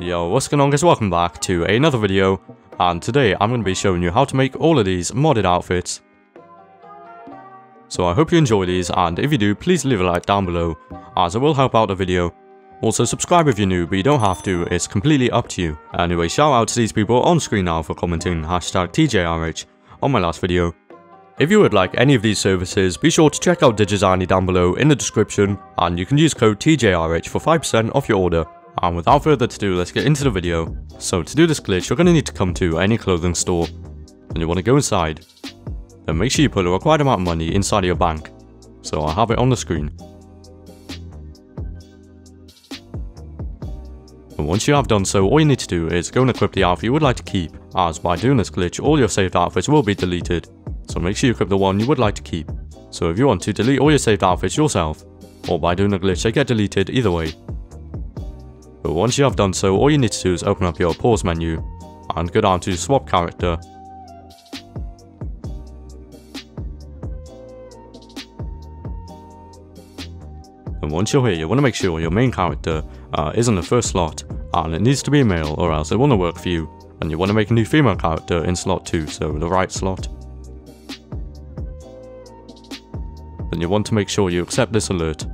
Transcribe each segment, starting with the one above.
Yo, what's going on guys, welcome back to another video, and today I'm going to be showing you how to make all of these modded outfits. So I hope you enjoy these, and if you do, please leave a like down below, as it will help out the video. Also subscribe if you're new, but you don't have to, it's completely up to you. Anyway, shout out to these people on screen now for commenting hashtag TJRH on my last video. If you would like any of these services, be sure to check out Digizani down below in the description, and you can use code TJRH for 5% off your order. And without further ado, let's get into the video. So to do this glitch, you're going to need to come to any clothing store. And you want to go inside. Then make sure you put a required amount of money inside your bank. So I'll have it on the screen. And once you have done so, all you need to do is go and equip the outfit you would like to keep, as by doing this glitch, all your saved outfits will be deleted. So make sure you equip the one you would like to keep. So if you want to delete all your saved outfits yourself, or by doing a glitch they get deleted either way, but once you have done so, all you need to do is open up your pause menu and go down to swap character. And once you're here, you want to make sure your main character uh, is in the first slot and it needs to be a male or else it won't work for you. And you want to make a new female character in slot 2, so the right slot. Then you want to make sure you accept this alert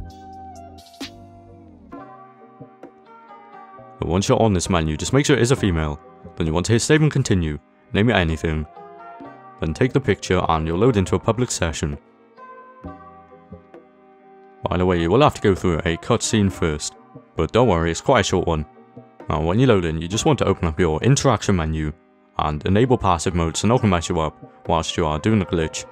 But once you're on this menu, just make sure it is a female. Then you want to hit save and continue, name it anything. Then take the picture and you'll load into a public session. By the way, you will have to go through a cutscene first, but don't worry, it's quite a short one. Now when you load in, you just want to open up your interaction menu and enable passive mode so no mess you up whilst you are doing the glitch.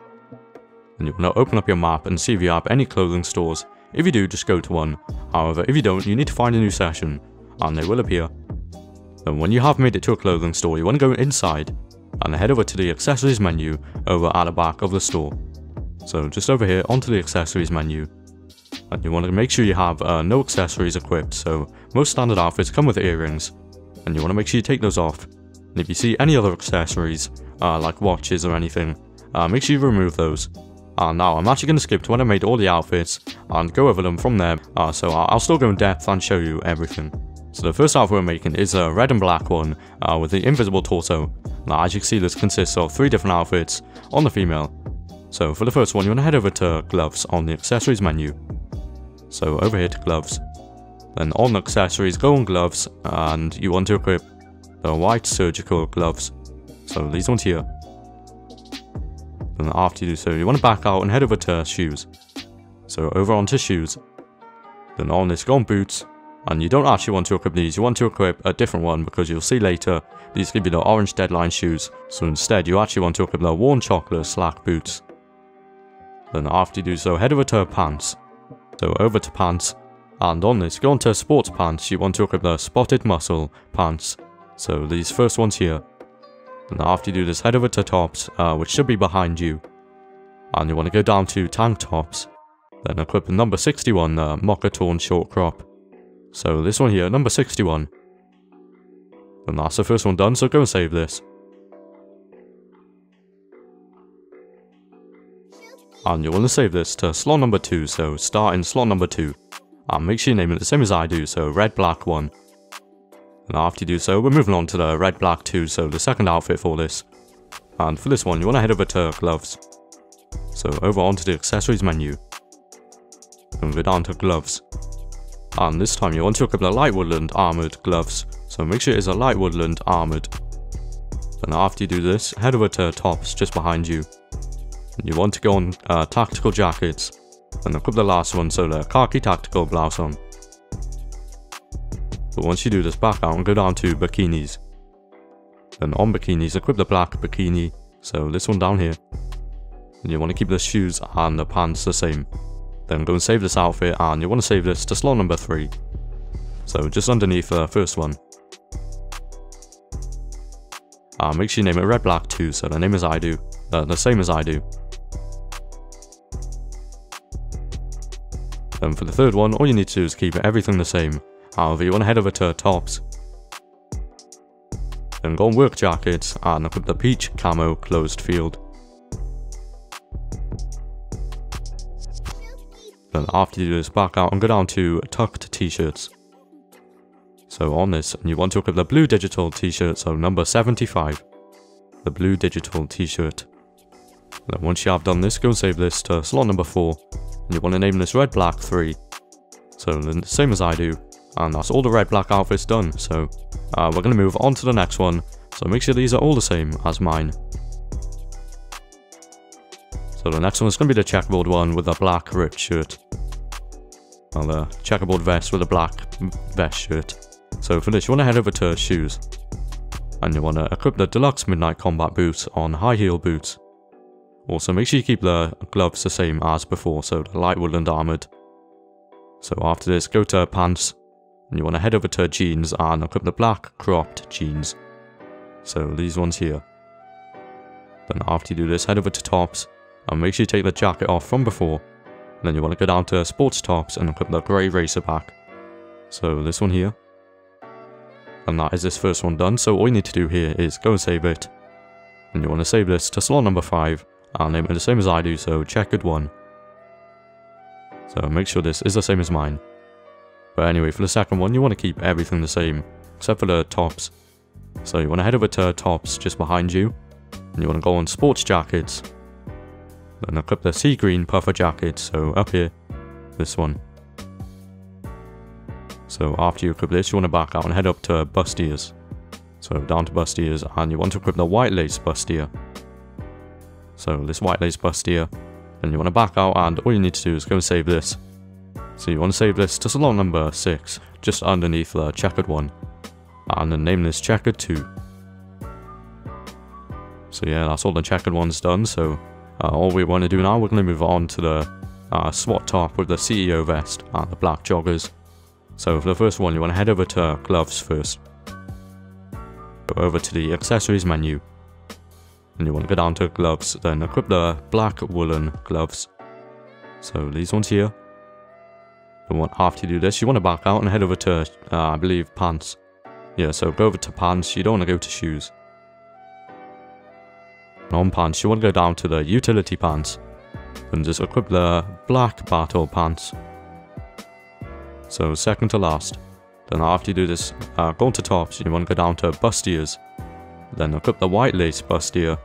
And you will now open up your map and see if you have any clothing stores. If you do, just go to one. However, if you don't, you need to find a new session and they will appear. And when you have made it to a clothing store, you want to go inside and head over to the accessories menu over at the back of the store. So just over here onto the accessories menu. And you want to make sure you have uh, no accessories equipped, so most standard outfits come with earrings. And you want to make sure you take those off. And if you see any other accessories, uh, like watches or anything, uh, make sure you remove those. Uh, now, I'm actually going to skip to when I made all the outfits and go over them from there, uh, so I'll still go in depth and show you everything. So the first outfit we're making is a red and black one uh, with the invisible torso. Now as you can see this consists of three different outfits on the female. So for the first one you want to head over to gloves on the accessories menu. So over here to gloves. Then on accessories go on gloves and you want to equip the white surgical gloves. So these ones here. Then after you do so you want to back out and head over to shoes. So over onto shoes. Then on this go on boots and you don't actually want to equip these, you want to equip a different one because you'll see later these give you the orange deadline shoes. So instead you actually want to equip the worn chocolate slack boots. Then after you do so, head over to pants. So over to pants, and on this, go on to sports pants, you want to equip the spotted muscle pants. So these first ones here. And after you do this, head over to tops, uh, which should be behind you. And you want to go down to tank tops. Then equip the number 61, the mocha torn short crop. So this one here, number 61. And that's the first one done, so go and save this. And you want to save this to slot number 2, so start in slot number 2. And make sure you name it the same as I do, so red black 1. And after you do so, we're moving on to the red black 2, so the second outfit for this. And for this one, you want to head over to gloves. So over onto the accessories menu. And go down to gloves. And this time you want to equip the light woodland armored gloves. So make sure it's a light woodland armored. Then after you do this, head over to tops just behind you. And you want to go on uh, tactical jackets. And equip the last one, so the khaki tactical blouse on. But once you do this back out and go down to bikinis. Then on bikinis, equip the black bikini. So this one down here. And you want to keep the shoes and the pants the same. Then go and save this outfit and you want to save this to slot number 3. So just underneath the first one. Uh, make sure you name it Red Black 2 so the name as I do. Uh, the same as I do. Then for the third one, all you need to do is keep everything the same. However, you want to head over to tops. Then go on work jackets and equip the peach camo closed field. Then after you do this, back out and go down to tucked t-shirts. So on this, you want to equip the blue digital t-shirt, so number 75. The blue digital t-shirt. Then once you have done this, go and save this to slot number 4. And you want to name this red black 3. So the same as I do. And that's all the red black outfits done. So uh, we're going to move on to the next one. So make sure these are all the same as mine. So the next one is going to be the checkerboard one with a black ripped shirt. Well, the checkerboard vest with a black vest shirt. So for this, you want to head over to shoes. And you want to equip the deluxe midnight combat boots on high heel boots. Also, make sure you keep the gloves the same as before, so the light woodland armoured. So after this, go to pants, and you want to head over to jeans and equip the black cropped jeans. So these ones here. Then after you do this, head over to tops, and make sure you take the jacket off from before. then you want to go down to sports tops and equip the grey racer back. So this one here. And that is this first one done, so all you need to do here is go and save it. And you want to save this to slot number 5, I'll name it the same as I do, so checkered one. So make sure this is the same as mine. But anyway, for the second one, you want to keep everything the same, except for the tops. So you want to head over to tops just behind you, and you want to go on sports jackets. Then equip the sea green puffer jacket, so up here, this one. So after you equip this, you want to back out and head up to bustiers. So down to bustiers, and you want to equip the white lace bustier. So this white lace bustier. Then you want to back out and all you need to do is go and save this. So you want to save this to slot number 6, just underneath the checkered one. And then name this checkered 2. So yeah, that's all the checkered ones done. So uh, all we want to do now, we're going to move on to the uh, SWAT top with the CEO vest and the black joggers. So for the first one, you want to head over to gloves first. Go over to the accessories menu and you want to go down to gloves, then equip the black woolen gloves. So these ones here. And after you do this, you want to back out and head over to, uh, I believe, pants. Yeah, so go over to pants, you don't want to go to shoes. And on pants, you want to go down to the utility pants. And just equip the black battle pants. So second to last. Then after you do this, uh, go to tops, you want to go down to bustiers. Then equip the white lace bustier.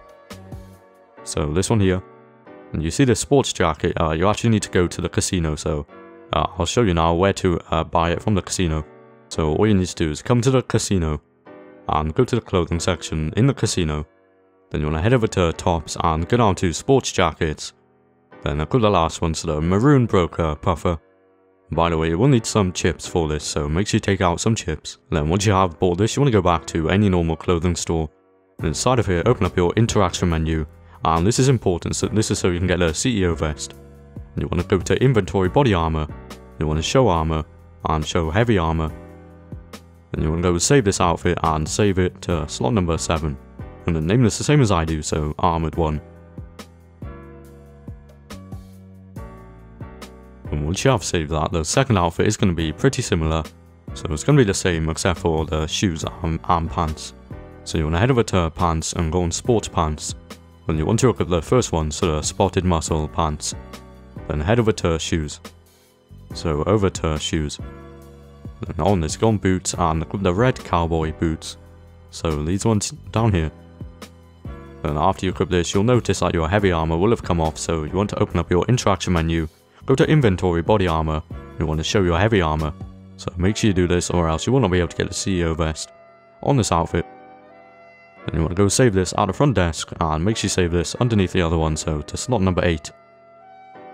So this one here. And you see the sports jacket, uh, you actually need to go to the casino, so uh, I'll show you now where to uh, buy it from the casino. So all you need to do is come to the casino and go to the clothing section in the casino. Then you want to head over to tops and go down to sports jackets. Then equip the last one to the maroon broker puffer. By the way, you will need some chips for this, so make sure you take out some chips. Then once you have bought this, you want to go back to any normal clothing store And inside of here, open up your interaction menu. And this is important, so this is so you can get a CEO vest. And you want to go to inventory body armor. You want to show armor and show heavy armor. Then you want to go save this outfit and save it to slot number 7. And then name this the same as I do, so armored 1. And once you have saved that, the second outfit is going to be pretty similar. So it's going to be the same except for the shoes and, and pants. So you want to head over to pants and go on sports pants. Then you want to look at the first one, so the spotted muscle pants. Then head over to shoes. So over to shoes. Then on this, go on boots and the red cowboy boots. So these ones down here. Then after you equip this, you'll notice that your heavy armor will have come off, so you want to open up your interaction menu, go to inventory body armor, you want to show your heavy armor. So make sure you do this or else you will not be able to get the CEO vest on this outfit. Then you want to go save this at the front desk and make sure you save this underneath the other one, so to slot number 8.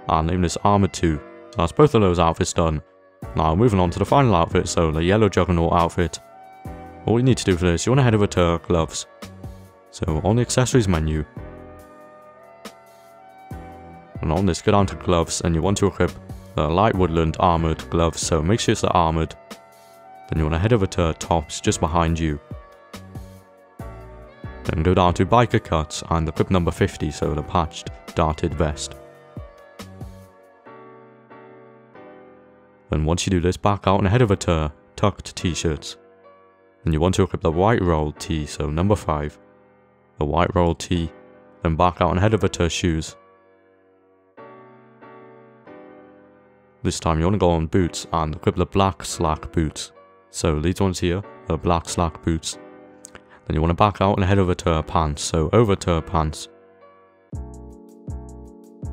And name this armor 2. So that's both of those outfits done. Now moving on to the final outfit, so the yellow juggernaut outfit. All you need to do for this, you want to head over to gloves. So on the accessories menu. And on this, go down to gloves and you want to equip the light woodland armored gloves, so make sure it's the armored. Then you want to head over to tops just behind you. Then go down to biker cuts and equip number 50, so the patched darted vest. Then once you do this, back out and head over to tucked t-shirts. Then you want to equip the white roll tee, so number 5. The white roll tee. Then back out and head over to her shoes. This time you want to go on boots and equip the black slack boots. So these ones here are black slack boots. Then you want to back out and head over to her pants. So over to her pants.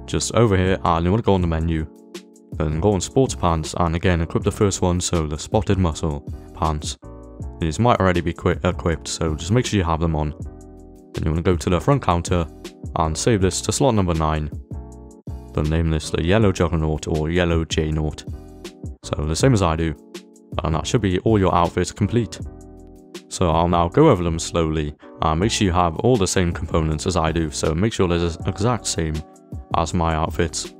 Just over here and you want to go on the menu. Then go on sports pants and again equip the first one so the spotted muscle pants. These might already be equipped so just make sure you have them on. Then you want to go to the front counter and save this to slot number 9. Then name this the yellow juggernaut or yellow J-naught. So the same as I do. And that should be all your outfits complete. So I'll now go over them slowly and make sure you have all the same components as I do. So make sure they're the exact same as my outfits.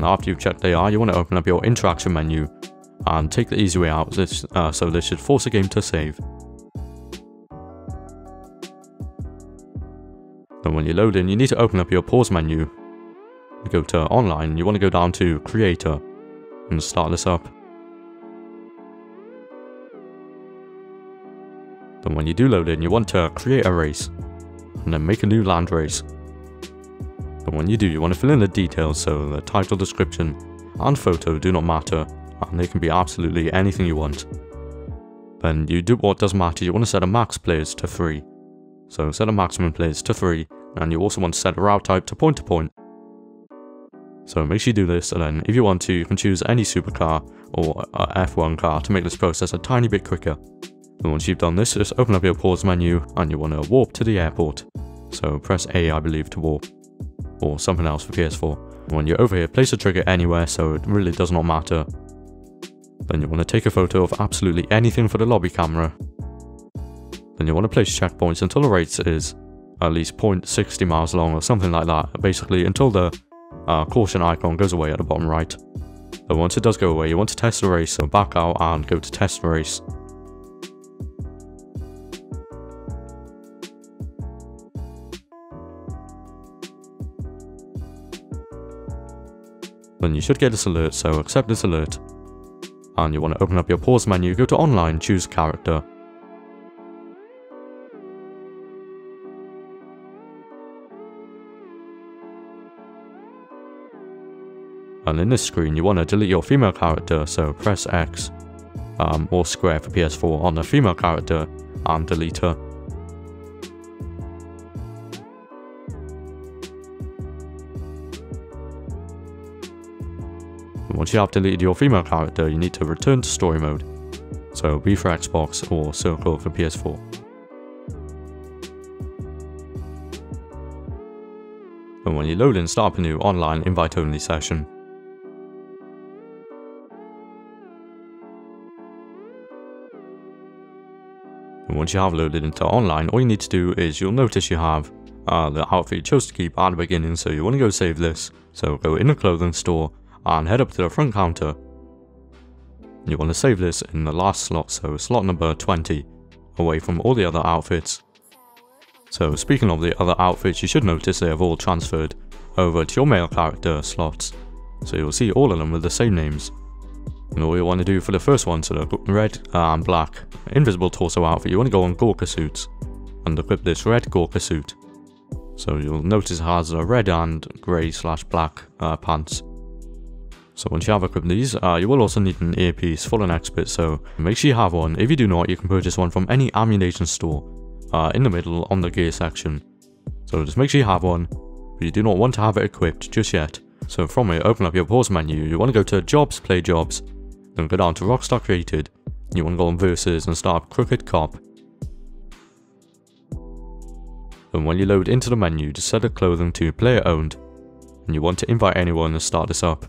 Then after you've checked they are, you want to open up your interaction menu and take the easy way out uh, so this should force the game to save. Then when you load in, you need to open up your pause menu. Go to online, you want to go down to creator and start this up. Then when you do load in, you want to create a race and then make a new land race. Then when you do, you want to fill in the details so the title, description and photo do not matter and they can be absolutely anything you want. Then you do what does matter, you want to set a max players to 3. So set a maximum players to 3, and you also want to set a route type to point to point. So make sure you do this, and then if you want to, you can choose any supercar or F1 car to make this process a tiny bit quicker. And once you've done this, just open up your pause menu, and you want to warp to the airport. So press A, I believe, to warp, or something else for PS4. When you're over here, place the trigger anywhere, so it really does not matter then you want to take a photo of absolutely anything for the lobby camera. Then you want to place checkpoints until the rate is at least 0.60 miles long or something like that, basically until the uh, caution icon goes away at the bottom right. Then once it does go away, you want to test the race, so back out and go to test race. Then you should get this alert, so accept this alert and you want to open up your pause menu, go to online, choose character. And in this screen, you want to delete your female character, so press X um, or square for PS4 on the female character and delete her. Once you have deleted your female character, you need to return to story mode. So B for Xbox or circle for PS4. And when you load in, start a new online invite-only session. And once you have loaded into online, all you need to do is you'll notice you have uh, the outfit you chose to keep at the beginning, so you want to go save this. So go in the clothing store and head up to the front counter. You want to save this in the last slot, so slot number 20, away from all the other outfits. So speaking of the other outfits, you should notice they have all transferred over to your male character slots. So you'll see all of them with the same names. And all you want to do for the first one, so the red and black invisible torso outfit, you want to go on Gorka suits and equip this red Gorka suit. So you'll notice it has a red and grey slash black uh, pants. So once you have equipped these, uh, you will also need an earpiece for an expert, so make sure you have one. If you do not, you can purchase one from any ammunition store uh, in the middle on the gear section. So just make sure you have one, but you do not want to have it equipped just yet. So from it, open up your pause menu, you want to go to Jobs, Play Jobs, then go down to Rockstar Created, you want to go on Versus and start Crooked Cop. Then when you load into the menu, just set the clothing to Player Owned, and you want to invite anyone and start this up.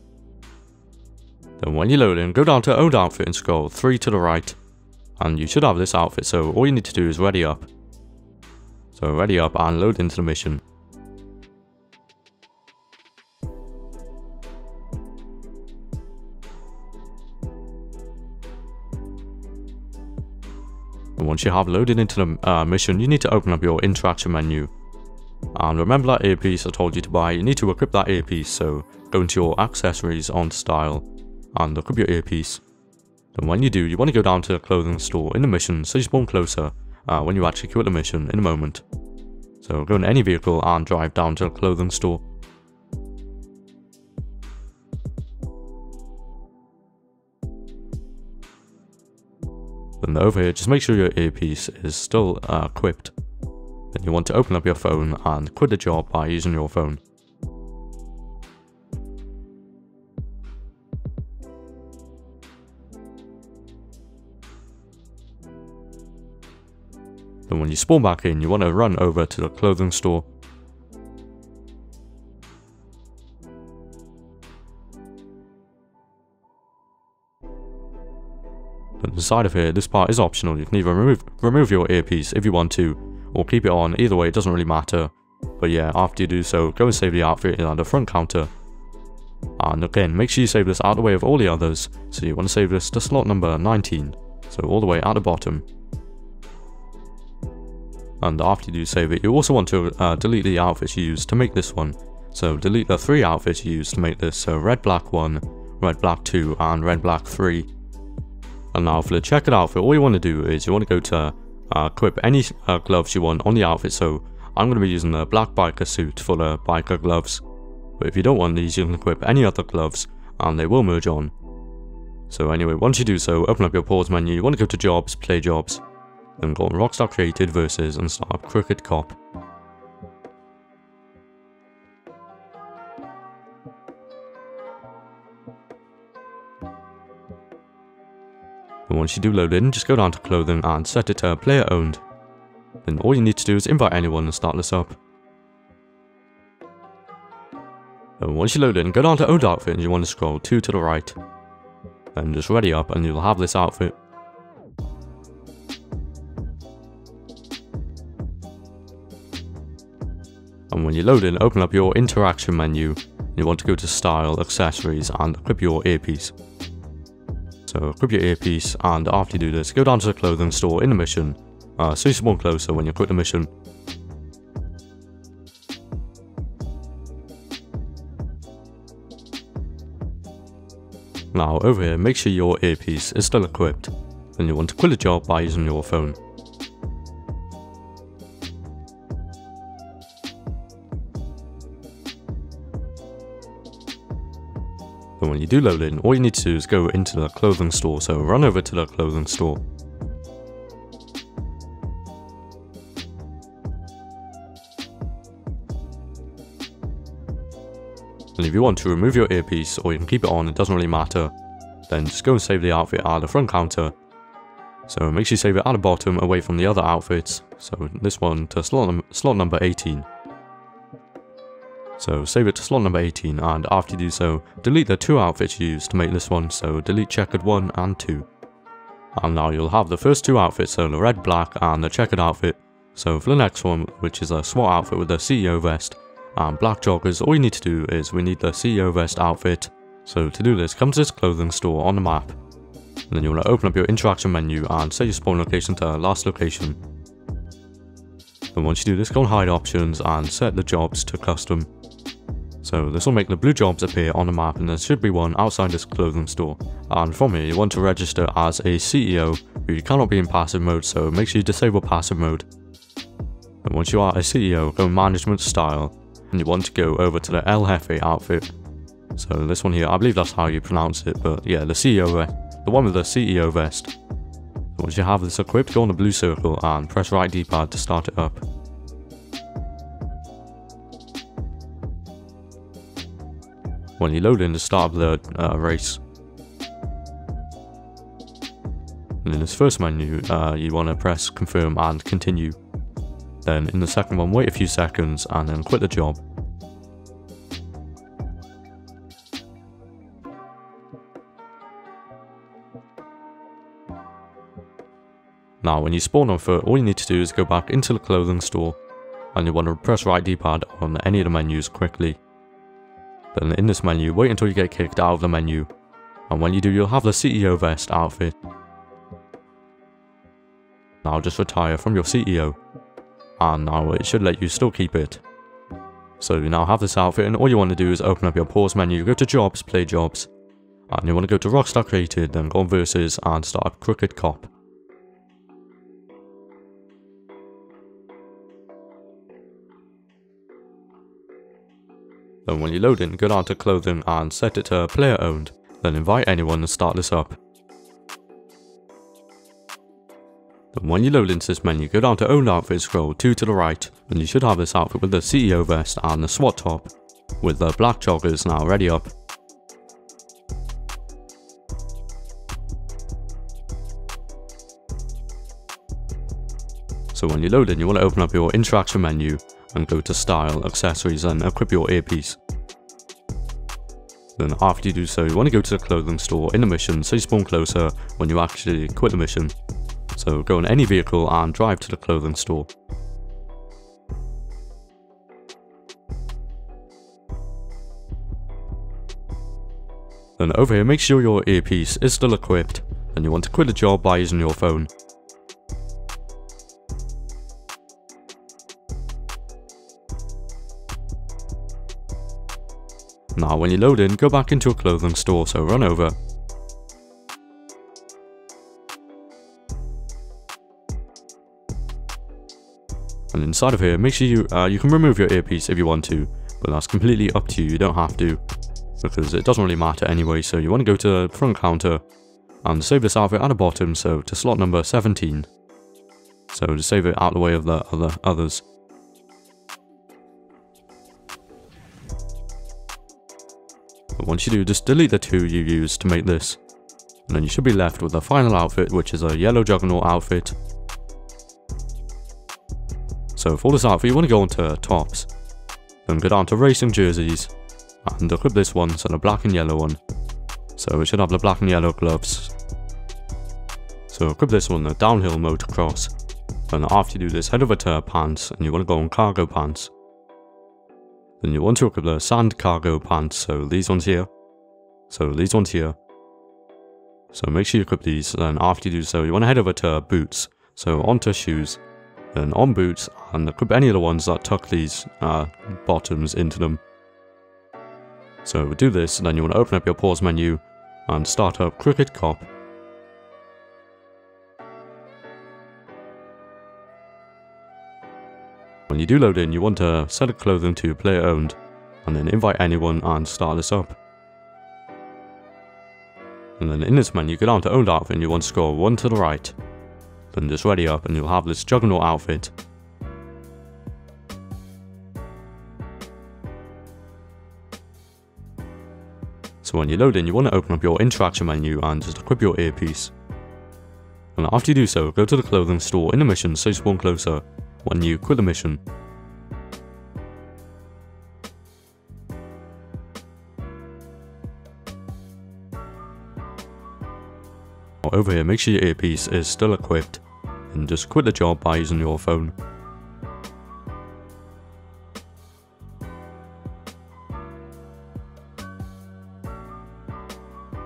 Then when you load in, go down to owned outfit and scroll 3 to the right. And you should have this outfit, so all you need to do is ready up. So ready up and load into the mission. And once you have loaded into the uh, mission, you need to open up your interaction menu. And remember that earpiece I told you to buy, you need to equip that earpiece, so go into your accessories on style and look up your earpiece. Then, when you do, you want to go down to a clothing store in the mission so you spawn closer uh, when you actually quit the mission in a moment. So go in any vehicle and drive down to a clothing store. Then over here, just make sure your earpiece is still uh, equipped. Then you want to open up your phone and quit the job by using your phone. Then when you spawn back in, you want to run over to the clothing store. But inside of here, this part is optional. You can either remove, remove your earpiece if you want to, or keep it on. Either way, it doesn't really matter. But yeah, after you do so, go and save the outfit on the front counter. And again, make sure you save this out of the way of all the others. So you want to save this to slot number 19. So all the way at the bottom and after you do save it, you also want to uh, delete the outfits you used to make this one. So delete the three outfits you used to make this, so red black 1, red black 2 and red black 3. And now for the checkered outfit, all you want to do is you want to go to uh, equip any uh, gloves you want on the outfit, so I'm going to be using the black biker suit for the biker gloves. But if you don't want these, you can equip any other gloves and they will merge on. So anyway, once you do so, open up your pause menu, you want to go to jobs, play jobs, then go on Rockstar Created Versus and start up Crooked Cop. And once you do load in, just go down to clothing and set it to player owned. Then all you need to do is invite anyone and start this up. And once you load in, go down to owned outfit and you want to scroll 2 to the right. Then just ready up and you'll have this outfit. And when you load in, open up your interaction menu. You want to go to style, accessories and equip your earpiece. So equip your earpiece and after you do this, go down to the clothing store in the mission. Uh, so closer when you quit the mission. Now over here, make sure your earpiece is still equipped. Then you want to quit the job by using your phone. But when you do load in, all you need to do is go into the clothing store, so run over to the clothing store. And if you want to remove your earpiece, or you can keep it on, it doesn't really matter, then just go and save the outfit at the front counter. So make sure you save it at the bottom away from the other outfits, so this one to slot, num slot number 18. So save it to slot number 18 and after you do so, delete the two outfits you used to make this one, so delete checkered 1 and 2. And now you'll have the first two outfits, so the red, black and the checkered outfit. So for the next one, which is a SWAT outfit with the CEO vest and black joggers, all you need to do is we need the CEO vest outfit. So to do this, come to this clothing store on the map. And then you want to open up your interaction menu and set your spawn location to last location. And once you do this, go on hide options and set the jobs to custom. So this will make the blue jobs appear on the map and there should be one outside this clothing store. And from here you want to register as a CEO, but you cannot be in passive mode so make sure you disable passive mode. And once you are a CEO, go management style and you want to go over to the El Jefe outfit. So this one here, I believe that's how you pronounce it, but yeah, the CEO, the one with the CEO vest. Once you have this equipped, go on the blue circle and press right D-pad to start it up. When you load in the start of the uh, race. And in this first menu, uh, you want to press confirm and continue. Then in the second one, wait a few seconds and then quit the job. Now when you spawn on foot, all you need to do is go back into the clothing store and you want to press right D-pad on any of the menus quickly. Then in this menu, wait until you get kicked out of the menu. And when you do, you'll have the CEO vest outfit. Now just retire from your CEO. And now it should let you still keep it. So you now have this outfit and all you want to do is open up your pause menu, go to jobs, play jobs. And you want to go to Rockstar Created, then go on versus and start Crooked Cop. Then when you load in, go down to clothing and set it to player owned. Then invite anyone and start this up. Then when you load into this menu, go down to owned outfit, scroll 2 to the right, and you should have this outfit with the CEO vest and the SWAT top, with the black joggers now ready up. So when you load in, you want to open up your interaction menu and go to style, accessories and equip your earpiece. Then after you do so, you want to go to the clothing store in the mission so you spawn closer when you actually quit the mission. So go in any vehicle and drive to the clothing store. Then over here, make sure your earpiece is still equipped, and you want to quit the job by using your phone. Now when you load in, go back into a clothing store, so run over. And inside of here, make sure you, uh, you can remove your earpiece if you want to, but that's completely up to you, you don't have to. Because it doesn't really matter anyway, so you want to go to the front counter and save this outfit at the bottom, so to slot number 17. So to save it out the way of the other others. But once you do, just delete the two you used to make this. And then you should be left with the final outfit, which is a yellow juggernaut outfit. So for this outfit, you want to go onto tops. Then go down to racing jerseys. And equip this one, so the black and yellow one. So it should have the black and yellow gloves. So equip this one, the downhill motocross. And after you do this, head over to pants, and you want to go on cargo pants. Then you want to equip the sand cargo pants, so these ones here. So these ones here. So make sure you equip these, then after you do so, you want to head over to boots. So onto shoes, then on boots, and equip any of the ones that tuck these uh, bottoms into them. So do this, and then you want to open up your pause menu, and start up Crooked Cop. When you do load in, you want to set a clothing to player owned, and then invite anyone and start this up. And then in this menu, go down to owned outfit and you want to scroll one to the right. Then just ready up and you'll have this juggernaut outfit. So when you load in, you want to open up your interaction menu and just equip your earpiece. And after you do so, go to the clothing store in the mission so you spawn closer you quit the mission. Over here, make sure your earpiece is still equipped and just quit the job by using your phone.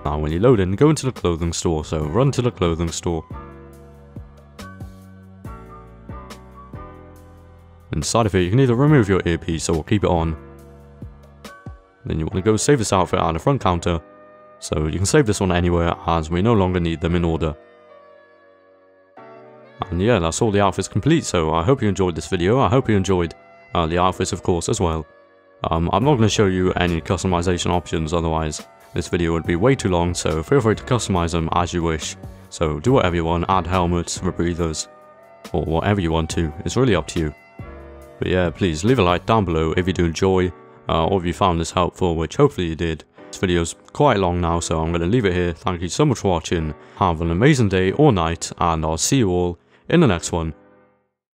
Now when you load in, go into the clothing store, so run to the clothing store Inside of it, you can either remove your earpiece or keep it on. Then you want to go save this outfit on the front counter, so you can save this one anywhere as we no longer need them in order. And yeah, that's all the outfits complete, so I hope you enjoyed this video, I hope you enjoyed uh, the outfits of course as well. Um, I'm not going to show you any customization options, otherwise this video would be way too long, so feel free to customize them as you wish. So do whatever you want, add helmets, rebreathers, or whatever you want to, it's really up to you. But yeah, please leave a like down below if you do enjoy, uh, or if you found this helpful, which hopefully you did. This video's quite long now, so I'm going to leave it here. Thank you so much for watching. Have an amazing day or night, and I'll see you all in the next one.